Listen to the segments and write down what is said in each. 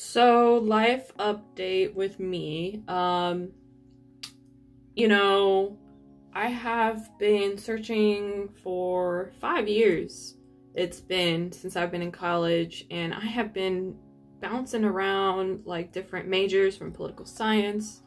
So, life update with me. Um, you know, I have been searching for five years. It's been since I've been in college, and I have been bouncing around like different majors from political science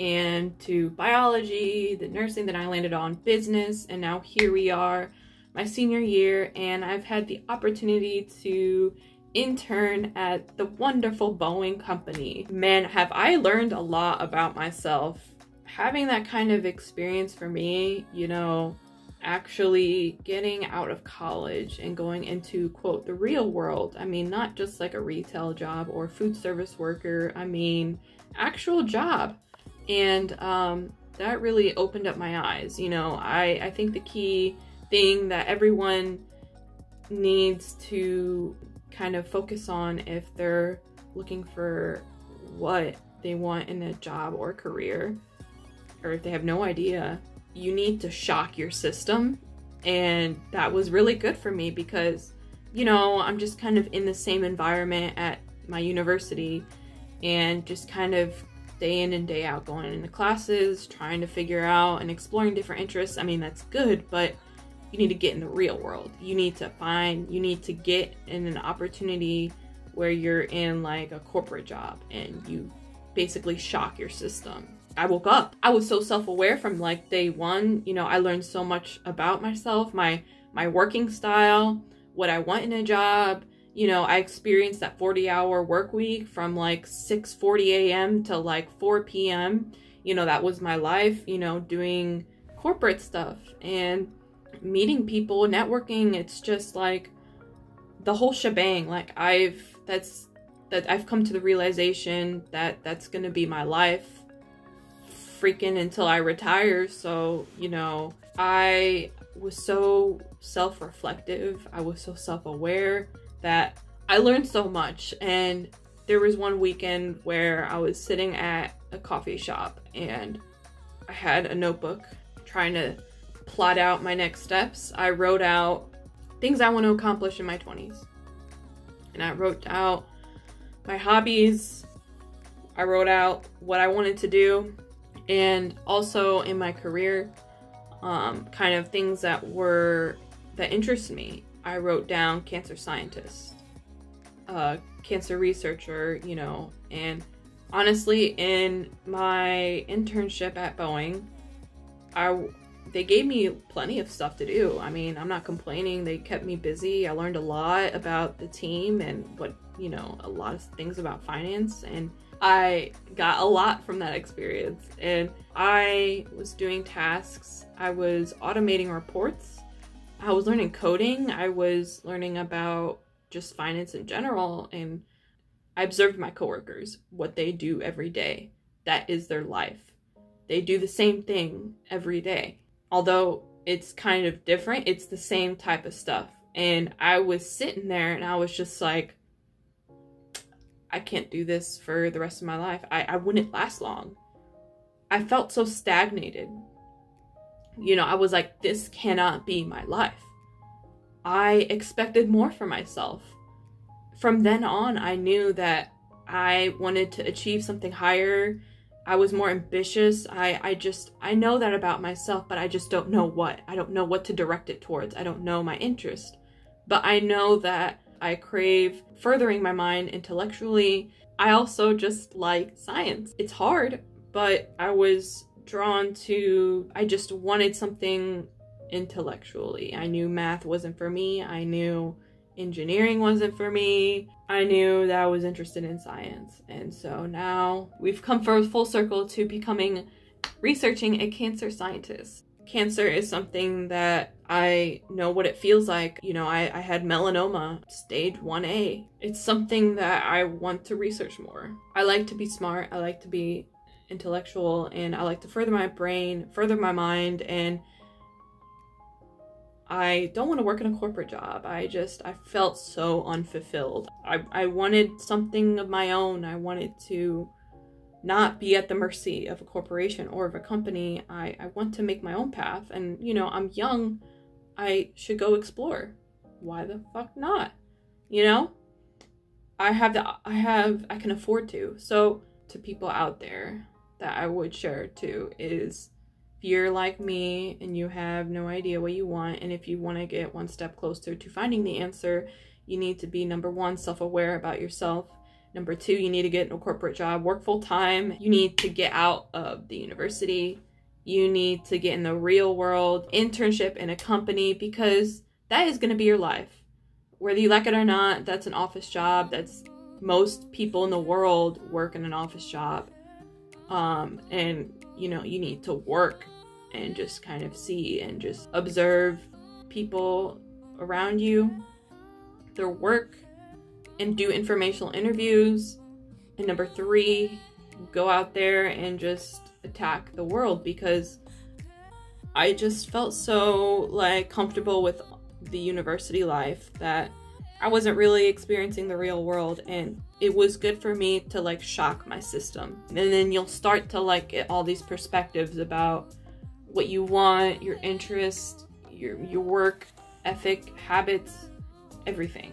and to biology, the nursing that I landed on, business, and now here we are, my senior year, and I've had the opportunity to intern at the wonderful Boeing company. Man, have I learned a lot about myself. Having that kind of experience for me, you know, actually getting out of college and going into quote the real world. I mean, not just like a retail job or food service worker. I mean, actual job. And um, that really opened up my eyes. You know, I, I think the key thing that everyone needs to kind of focus on if they're looking for what they want in a job or career, or if they have no idea, you need to shock your system. And that was really good for me because, you know, I'm just kind of in the same environment at my university and just kind of day in and day out going into classes, trying to figure out and exploring different interests. I mean, that's good, but you need to get in the real world. You need to find, you need to get in an opportunity where you're in like a corporate job and you basically shock your system. I woke up. I was so self-aware from like day 1. You know, I learned so much about myself, my my working style, what I want in a job. You know, I experienced that 40-hour work week from like 6:40 a.m. to like 4 p.m. You know, that was my life, you know, doing corporate stuff and meeting people, networking, it's just like the whole shebang. Like I've that's that I've come to the realization that that's going to be my life freaking until I retire. So, you know, I was so self-reflective. I was so self-aware that I learned so much and there was one weekend where I was sitting at a coffee shop and I had a notebook trying to plot out my next steps. I wrote out things I want to accomplish in my 20s. And I wrote out my hobbies. I wrote out what I wanted to do. And also in my career, um, kind of things that were, that interest me. I wrote down cancer scientist, uh, cancer researcher, you know, and honestly, in my internship at Boeing, I they gave me plenty of stuff to do. I mean, I'm not complaining. They kept me busy. I learned a lot about the team and what, you know, a lot of things about finance. And I got a lot from that experience. And I was doing tasks, I was automating reports, I was learning coding, I was learning about just finance in general. And I observed my coworkers, what they do every day. That is their life. They do the same thing every day although it's kind of different, it's the same type of stuff. And I was sitting there and I was just like, I can't do this for the rest of my life. I, I wouldn't last long. I felt so stagnated. You know, I was like, this cannot be my life. I expected more for myself. From then on, I knew that I wanted to achieve something higher I was more ambitious. I, I just, I know that about myself, but I just don't know what. I don't know what to direct it towards. I don't know my interest. But I know that I crave furthering my mind intellectually. I also just like science. It's hard, but I was drawn to, I just wanted something intellectually. I knew math wasn't for me. I knew engineering wasn't for me. I knew that I was interested in science. And so now we've come full circle to becoming researching a cancer scientist. Cancer is something that I know what it feels like. You know, I, I had melanoma, stage 1A. It's something that I want to research more. I like to be smart, I like to be intellectual, and I like to further my brain, further my mind, and I don't want to work in a corporate job. I just, I felt so unfulfilled. I, I wanted something of my own. I wanted to not be at the mercy of a corporation or of a company. I, I want to make my own path. And, you know, I'm young. I should go explore. Why the fuck not? You know? I have the I have I can afford to. So to people out there that I would share too is you're like me and you have no idea what you want and if you want to get one step closer to finding the answer, you need to be number 1 self-aware about yourself. Number 2, you need to get in a corporate job, work full time. You need to get out of the university. You need to get in the real world, internship in a company because that is going to be your life whether you like it or not, that's an office job. That's most people in the world work in an office job. Um, and you know, you need to work and just kind of see and just observe people around you, their work, and do informational interviews. And number three, go out there and just attack the world because I just felt so like comfortable with the university life that I wasn't really experiencing the real world and it was good for me to like shock my system. And then you'll start to like get all these perspectives about what you want, your interest, your your work ethic, habits, everything.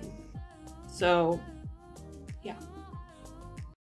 So, yeah.